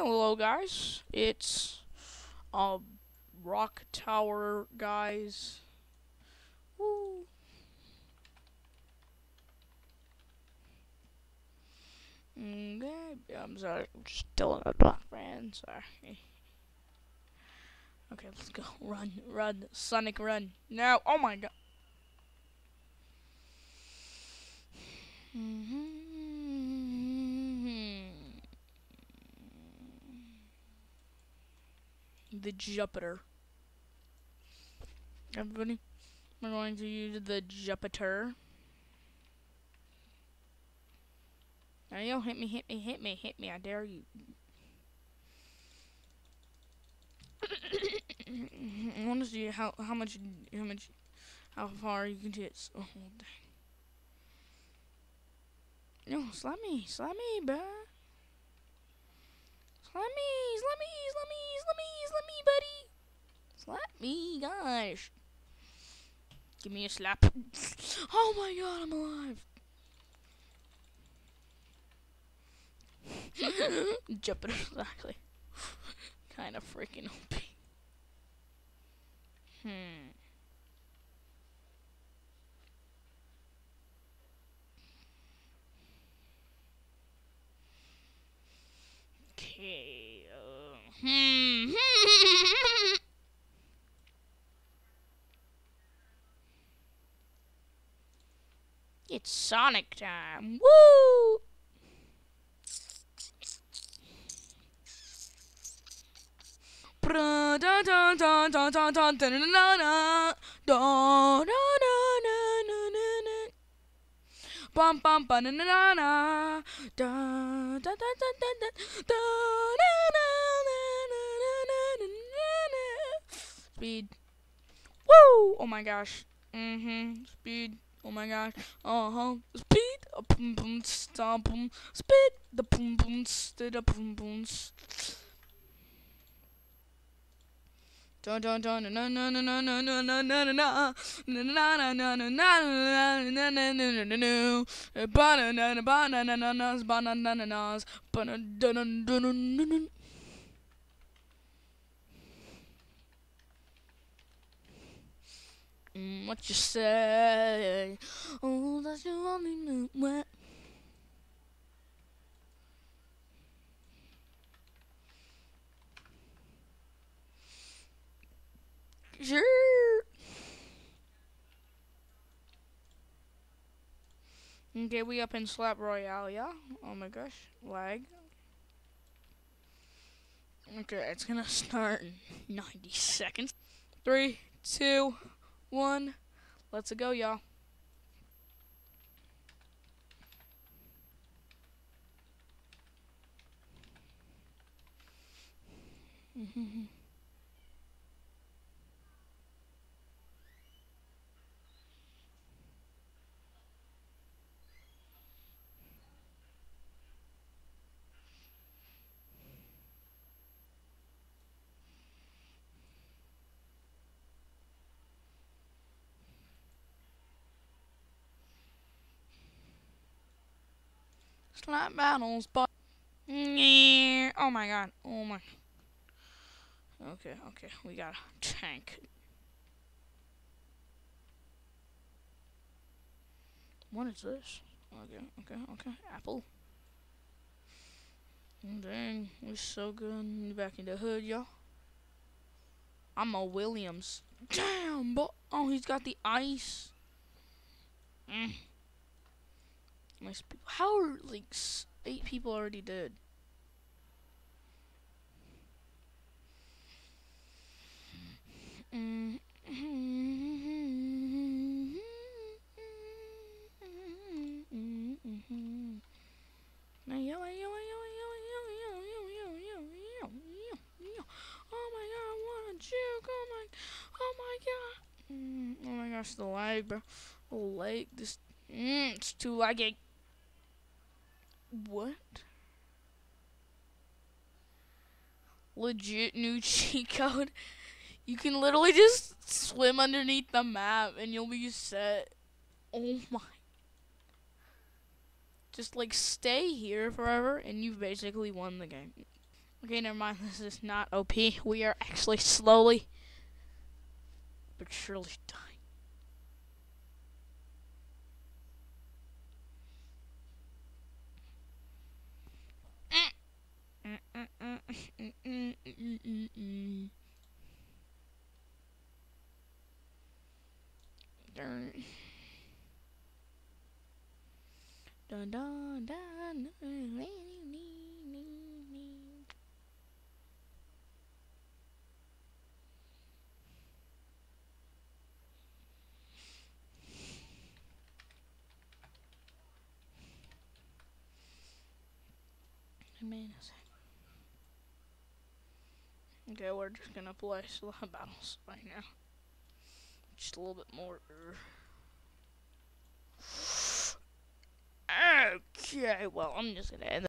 Hello, guys. It's uh, Rock Tower guys. Woo. Okay, I'm sorry. I'm still in a block, man. Sorry. Okay, let's go. Run, run, Sonic, run. Now, Oh my god. The Jupiter. Everybody, we're going to use the Jupiter. Now you hit me, hit me, hit me, hit me, I dare you. I want to see how how much how much how far you can hit. Oh dang! No, slap me, slap me, bruh. Me, slap me, slap me, buddy. Slap me, gosh. Give me a slap. Oh my god, I'm alive. Jumping exactly. kind of freaking OP. Hmm. Okay. Hmm. it's Sonic time. Woo! Da da da da da da da da da da bum bum ba na na na da da da da da da da na na na na na na na speed. Woo! Oh my gosh. Mhm. Speed. Oh my gosh. Uh-huh. Speed. Boom boom stomp boom. Speed. The boom boom. The boom boom. Banana What you say? Oh, that you only knew. Sure. Okay, we up in Slap Royale, yeah? Oh my gosh, lag. Okay, it's gonna start in 90 seconds. Three, two, one, let's go, y'all. Slap battles, but oh my god, oh my. Okay, okay, we got a tank. What is this? Okay, okay, okay, apple. Dang, we're so good. Back in the hood, y'all. I'm a Williams. Damn, but oh, he's got the ice. Mm. Nice. How are like eight people already dead? Mm Oh my god, what a joke! Oh my, oh my god! Mm, oh my gosh, the lag, bro. The lag, this, mm, it's too laggy. What? Legit new cheat code. You can literally just swim underneath the map and you'll be set. Oh my. Just like stay here forever and you've basically won the game. Okay, never mind. This is not OP. We are actually slowly but surely dying. Dun dun dun. Okay, we're just gonna play slow battles right now. Just a little bit more. Okay, well, I'm just gonna end.